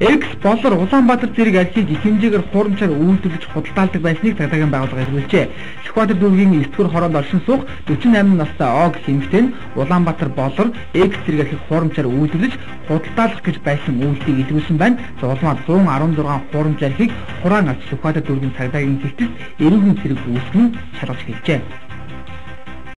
X болор Улаанбаатар зэрэг архийг их хэмжээгээр хуурамчаар үйлдвэрлэж худалдаалдаг байсныг цагдаагийн байгууллага илрүүлжээ. Сүхбаатар дүүргийн 9 дугаар хороонд оршин суух 48 настай Ог хэмжтэй нь Улаанбаатар болор X зэрэг архийг хуурамчаар үйлдвэрлэж худалдаалах гэж байсан үйлдэлийг илрүүлсэн байна. Зулмаар 116 хуурамч архийг хураан авч Сүхбаатар дүүргийн цагдаагийн гэртээс эрүүгийн зэрэг үүсгэн шалгаж хэлжээ.